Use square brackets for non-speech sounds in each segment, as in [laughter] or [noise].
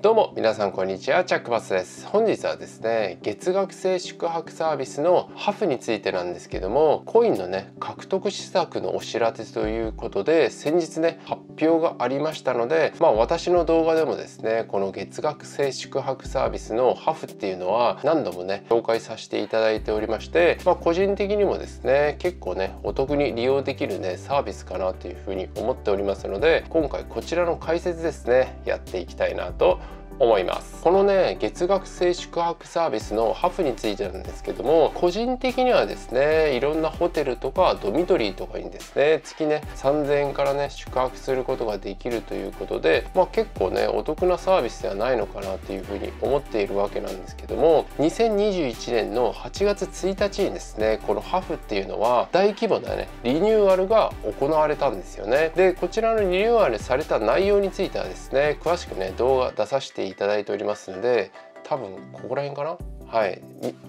どうも皆さんこんにちは。チャックバスです。本日はですね月額制宿泊サービスのハフについてなんですけどもコインのね獲得施策のお知らせということで先日ね発表がありましたのでまあ私の動画でもですねこの月額制宿泊サービスのハフっていうのは何度もね紹介させていただいておりましてまあ個人的にもですね結構ねお得に利用できるねサービスかなというふうに思っておりますので今回こちらの解説ですねやっていきたいなと思います。このね月額制宿泊サービスのハフについてなんですけども個人的にはですねいろんなホテルとかドミトリーとかにですね。月ね3000円からね宿泊することができるということでまあ結構ねお得なサービスではないのかなというふうに思っているわけなんですけども2021年の8月1日にですねこのハフっていうのは大規模なねリニューアルが行われたんですよね。でこちらのリニューアルされた内容についてはですね詳しくね動画出させていただいておりますので多分ここら辺かな？はい。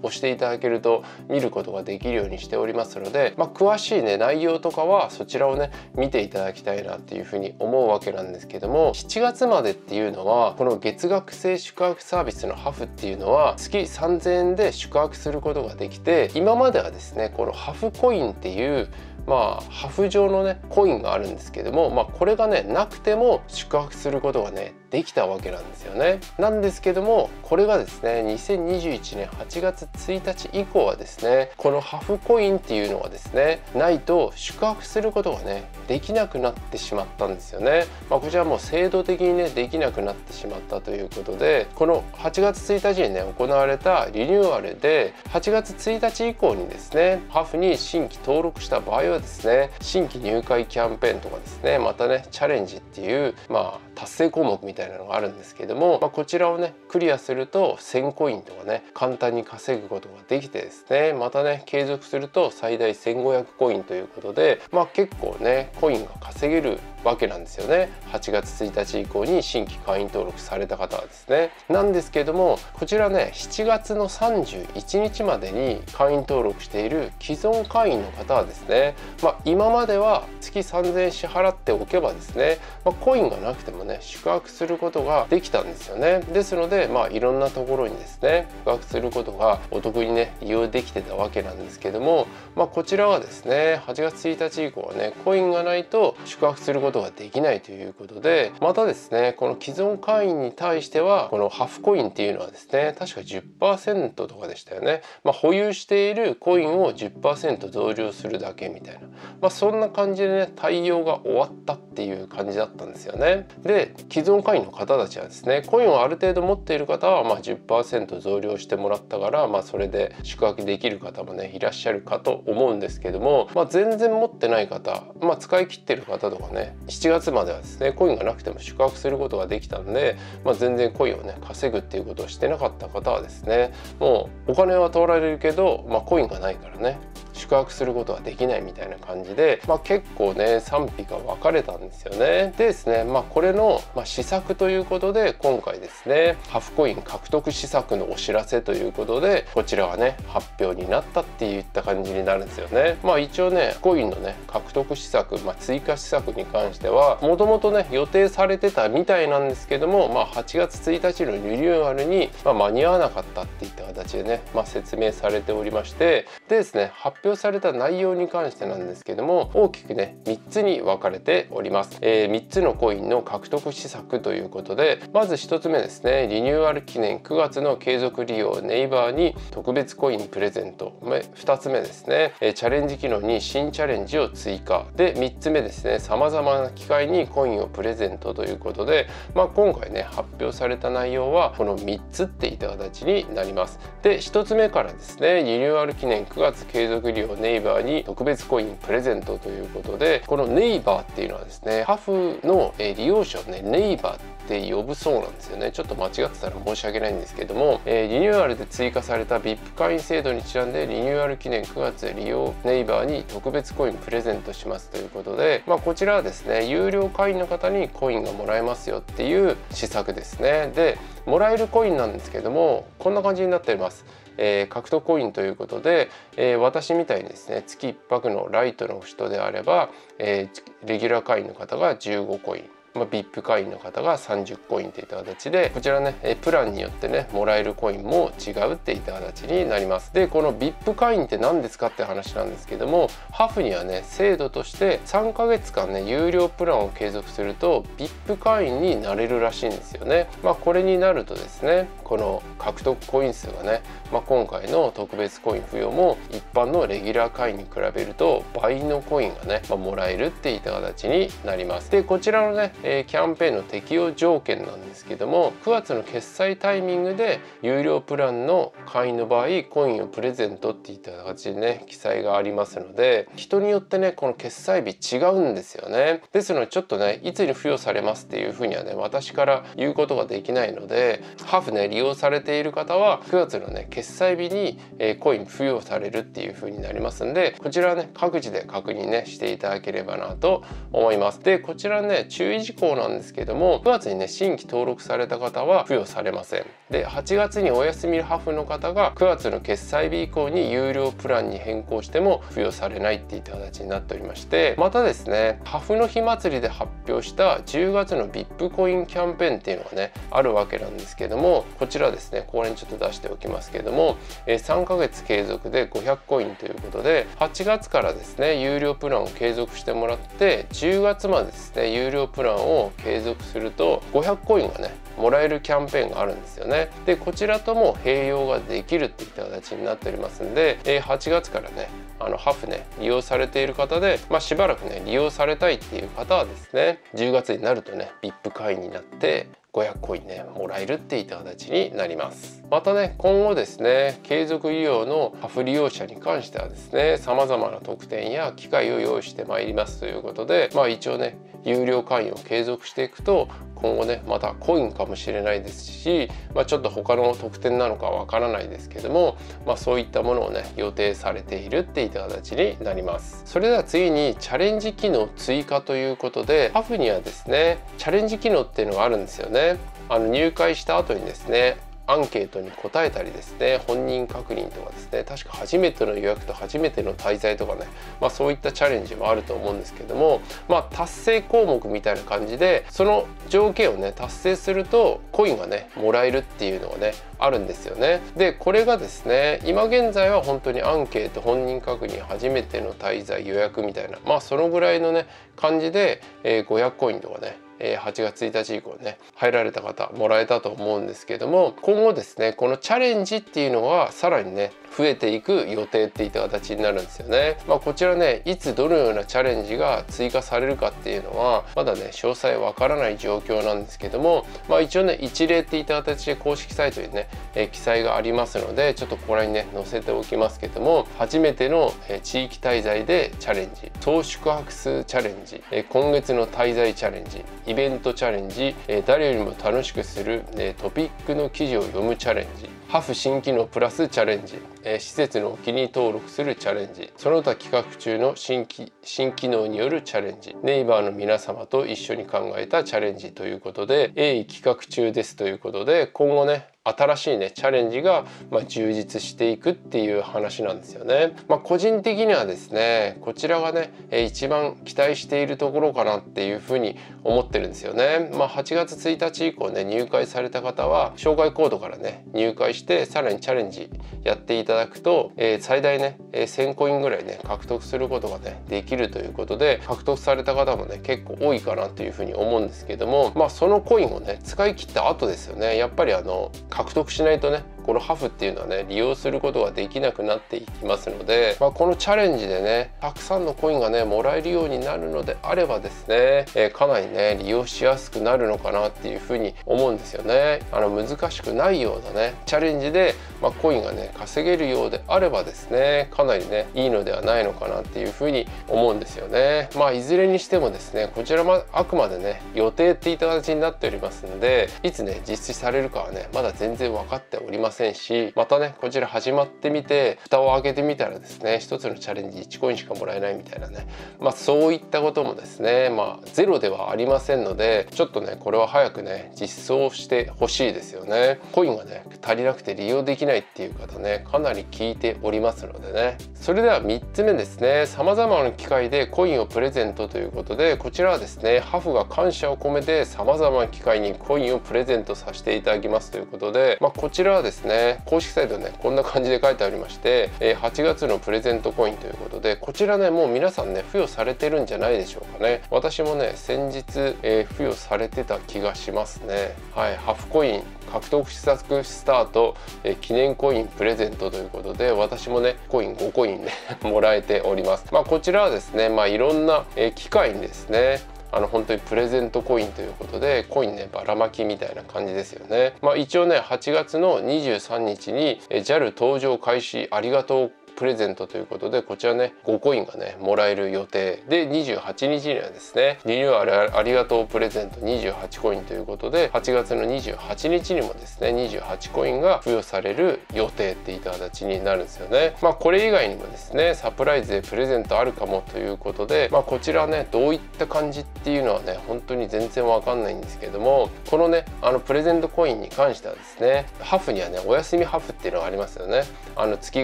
押していただけると見ることができるようにしておりますので、まあ、詳しいね内容とかはそちらをね見ていただきたいなっていうふうに思うわけなんですけども7月までっていうのはこの月額制宿泊サービスのハフっていうのは月3000円で宿泊することができて今まではですねこのハフコインっていうまあハフ状のねコインがあるんですけども、まあ、これがねなくても宿泊することがねできたわけなんですよね。なんですけどもこれがですね2021年8月1日以降はですねこのハフコインっていうのはですねないと宿泊することがねできなくなってしまったんですよね。まあ、こちらもう制度的にねできなくなってしまったということでこの8月1日にね行われたリニューアルで8月1日以降にですねハフに新規登録した場合はですね新規入会キャンペーンとかですねまたねチャレンジっていうまあ達成項目みたいなのがあるんですけども、まあ、こちらをねクリアすると1000コインとかね簡単に稼ぐことができてですねまたね継続すると最大1500コインということでまあ結構ねコインが稼げるわけなんですよね。8月1日以降に新規会員登録された方はですね。なんですけどもこちらね7月の31日までに会員登録している既存会員の方はですねまあ、今までは月3000円支払っておけばですね、まあ、コインがなくてもね宿泊することができたんですよね。ですのでまあいろんなところにですね宿泊することがお得にね利用できてたわけなんですけどもまあこちらはですね8月1日以降はねコインがないと宿泊することことができないということでまたですねこの既存会員に対してはこのハフコインっていうのはですね確か10%とかでしたよね。まあ保有しているコインを10%増量するだけみたいな。まあそんな感じでね対応が終わったっていう感じだったんですよね。で既存会員の方たちはですねコインをある程度持っている方はま10%増量してもらったからまあそれで宿泊できる方もねいらっしゃるかと思うんですけども、まあ、全然持ってない方、まあ、使い切ってる方とかね7月まではですねコインがなくても宿泊することができたんで、まあ、全然コインをね稼ぐっていうことをしてなかった方はですねもうお金は取られるけど、まあ、コインがないからね宿泊することはできないみたいな感じで、まあ、結構ね賛否が分かれたんですよね。でですね、まあ、これの、まあ、施策ということで今回ですねハフコイン獲得施策のお知らせということでこちらはね発表になったっていった感じになるんですよね。まあ一応ねコインのね獲得施策、まあ、追加施策に関してはもともとね予定されてたみたいなんですけども、まあ、8月1日のリニューアルに、ま、間に合わなかったっていった形でね、ま、説明されておりましてでですね発表表された内容に関してなんですけども大きくね3つに分かれております、えー、3つのコインの獲得施策ということでまず1つ目ですねリニューアル記念9月の継続利用ネイバーに特別コインプレゼント。2つ目ですね、え、チャレンジ機能に新チャレンジを追加。で3つ目ですね様々な機会にコインをプレゼントということでまあ今回ね発表された内容はこの3つっていった形になります。で1つ目からですねリニューアル記念9月継続利用ネイバーに特別コインプレゼントということでこのネイバーっていうのはですねハフの利用者をねネイバーって呼ぶそうなんですよね。ちょっと間違ってたら申し訳ないんですけども、え、リニューアルで追加された VIP 会員制度にちなんでリニューアル記念9月利用ネイバーに特別コインプレゼントしますということで、まあ、こちらはですね有料会員の方にコインがもらえますよっていう施策ですね。でもらえるコインなんですけどもこんな感じになっております。えー、獲得コインということで、えー、私みたいにですね月1泊のライトの人であれば、えー、レギュラー会員の方が15コイン。まあ、VIP 会員の方が30コインといった形でこちらねプランによってねもらえるコインも違うっていった形になります。でこの VIP 会員って何ですかって話なんですけどもハフにはね制度として3ヶ月間ね有料プランを継続すると VIP 会員になれるらしいんですよね。まあこれになるとですねこの獲得コイン数がね、まあ、今回の特別コイン付与も一般のレギュラー会員に比べると倍のコインがね、ま、もらえるっていった形になります。でこちらのね、え、キャンペーンの適用条件なんですけども9月の決済タイミングで有料プランの会員の場合コインをプレゼントっていった形でね記載がありますので人によってねこの決済日違うんですよね。ですのでちょっとねいつに付与されますっていうふうにはね私から言うことができないのでハーフね利用されている方は9月のね決済日に、え、コイン付与されるっていう風になりますんでこちらね各自で確認ねしていただければなと思います。でこちらね注意事項なんですけども9月にね新規登録された方は付与されませんで8月にお休みハフの方が9月の決済日以降に有料プランに変更しても付与されないっていった形になっておりましてまたですねハフの日祭りで発表した10月の VIP コインキャンペーンっていうのがねあるわけなんですけどもこちらですねこれにちょっと出しておきますけども3ヶ月継続で500コインということで8月からですね有料プランを継続してもらって10月までですね有料プランを継続すると500コインがねもらえるキャンペーンがあるんですよね。でこちらとも併用ができるっていった形になっておりますんで8月からねあのハフね利用されている方で、まあ、しばらくね利用されたいっていう方はですね10月になるとね VIP 会員になって500コインねもらえるっていった形になります。またね今後ですね継続利用のハフ利用者に関してはですね様々な特典や機会を用意してまいりますということでまあ一応ね有料会員を継続していくと今後ねまたコインかもしれないですし、まあ、ちょっと他の特典なのかわからないですけども、まあ、そういったものをね予定されているっていった形になります。それでは次にチャレンジ機能追加ということでパフにはですねチャレンジ機能っていうのがあるんですよね。あの入会した後にですねアンケートに答えたりですね本人確認とかですね確か初めての予約と初めての滞在とかね、まあ、そういったチャレンジもあると思うんですけども、まあ、達成項目みたいな感じでその条件をね達成するとコインがねもらえるっていうのがねあるんですよね。でこれがですね今現在は本当にアンケート本人確認初めての滞在予約みたいなまあそのぐらいのね感じで、えー、500コインとかね8月1日以降ね入られた方もらえたと思うんですけども今後ですねこのチャレンジっていうのはさらにね増えていく予定っていった形になるんですよね。まあ、こちらねいつどのようなチャレンジが追加されるかっていうのはまだね詳細わからない状況なんですけども、まあ、一応ね一例っていった形で公式サイトにね、え記載がありますのでちょっとここら辺にね載せておきますけども初めての、え地域滞在でチャレンジ総宿泊数チャレンジ、え今月の滞在チャレンジイベントチャレンジ、え誰よりも楽しくする、えトピックの記事を読むチャレンジハフ新機能プラスチャレンジ、えー、施設のお気に登録するチャレンジその他企画中の新規新機能によるチャレンジネイバーの皆様と一緒に考えたチャレンジということで鋭意企画中ですということで今後ね新しいねチャレンジが、まあ、充実していくっていう話なんですよね。まあ、個人的にはですねこちらがね一番期待しているところかなっていうふうに思ってるんですよね。まあ、8月1日以降ね入会された方は障害コードからね入会してさらにチャレンジやっていただくと、えー、最大ね1000コインぐらいね獲得することがねできるということで獲得された方もね結構多いかなというふうに思うんですけどもまあそのコインをね使い切った後ですよね。やっぱりあの獲得しないとねこのハフっていうのはね利用することができなくなっていきますので、まあ、このチャレンジでねたくさんのコインがねもらえるようになるのであればですね、えー、かなりね利用しやすくなるのかなっていうふうに思うんですよね。あの難しくないようなねチャレンジで、まあ、コインがね稼げるようであればですねかなりねいいのではないのかなっていうふうに思うんですよね。まあいずれにしてもですねこちらもあくまでね予定っていった形になっておりますのでいつね実施されるかはねまだ全然分かっておりませんしまたねこちら始まってみて蓋を開けてみたらですね1つのチャレンジ1コインしかもらえないみたいなねまあそういったこともですねまあゼロではありませんのでちょっとねこれは早くね実装してほしいですよね。コインがね足りなくて利用できないっていう方ねかなり聞いておりますのでね。それでは3つ目ですね。様々な機会でコインをプレゼントということでこちらはですねハフが感謝を込めて様々な機会にコインをプレゼントさせていただきますということで、まあ、こちらはですね公式サイトねこんな感じで書いてありまして、え8月のプレゼントコインということでこちらねもう皆さんね付与されてるんじゃないでしょうかね。私もね先日、えー、付与されてた気がしますね。はいハフコイン。獲得施策スタート、え記念コインプレゼントということで私もねコイン5コインね [laughs] もらえております。まあこちらはですねまあいろんな、え機械にですねあの本当にプレゼントコインということでコインねばらまきみたいな感じですよね。まあ一応ね8月の23日に JAL 登場開始ありがとうプレゼントということでこちらね5コインがねもらえる予定。で28日にはですねリニューアルありがとうプレゼント28コインということで8月の28日にもですね28コインが付与される予定っていった形になるんですよね。まあこれ以外にもですねサプライズでプレゼントあるかもということでまあこちらねどういった感じっていうのはね本当に全然わかんないんですけどもこのねあのプレゼントコインに関してはですねハフにはねお休みハフっていうのがありますよね。あの月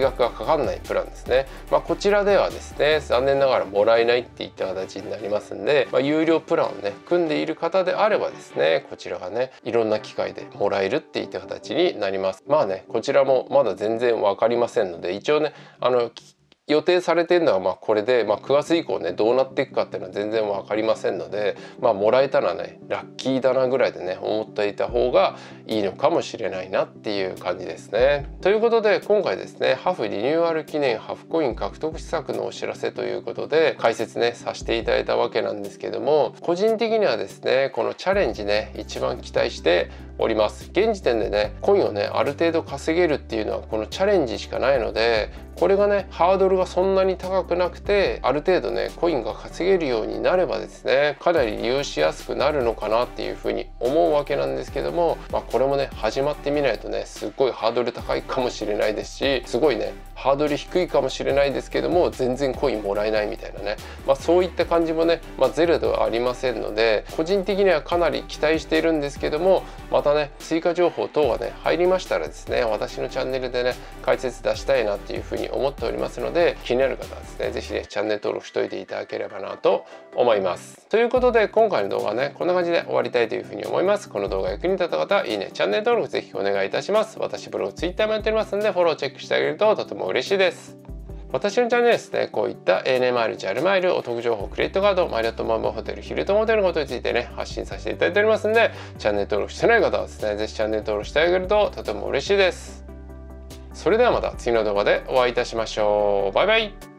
額がかかんないプランですね、まあ、こちらではですね残念ながらもらえないっていった形になりますんで、まあ、有料プランをね組んでいる方であればですねこちらがねいろんな機会でもらえるっていった形になります。まあねこちらもまだ全然分かりませんので一応ねあの予定されてるのはまこれで、まあ、9月以降ねどうなっていくかっていうのは全然分かりませんのでまあもらえたらねラッキーだなぐらいでね思っていた方がいいのかもしれないなっていう感じですね。ということで今回ですねハフリニューアル記念ハフコイン獲得施策のお知らせということで解説ねさせていただいたわけなんですけども個人的にはですねこのチャレンジね一番期待しております現時点でねコインをねある程度稼げるっていうのはこのチャレンジしかないのでこれがねハードルがそんなに高くなくてある程度ねコインが稼げるようになればですねかなり利用しやすくなるのかなっていうふうに思うわけなんですけども、まあ、これもね始まってみないとねすっごいハードル高いかもしれないですしすごいねハードル低いかもしれないですけども全然コインもらえないみたいなね、まあ、そういった感じもね、まあ、ゼロではありませんので個人的にはかなり期待しているんですけどもまたね追加情報等がね入りましたらですね私のチャンネルでね解説出したいなっていうふうにに思っておりますので気になる方はですね是非ねチャンネル登録しといていただければなと思います。ということで今回の動画はねこんな感じで終わりたいというふうに思います。この動画役に立った方いいねチャンネル登録ぜひお願いいたします。私ブログ Twitter もやっておりますのでフォローチェックしてあげるととても嬉しいです。私のチャンネルですね、こういった ANA マイル、JAL マイル、お得情報、クレジットカード、マイラットマンボホテル、ヒルトモデルのことについてね、発信させていただいておりますので、チャンネル登録してない方はですね、ぜひチャンネル登録してあげるととても嬉しいです。それではまた次の動画でお会いいたしましょう。バイバイ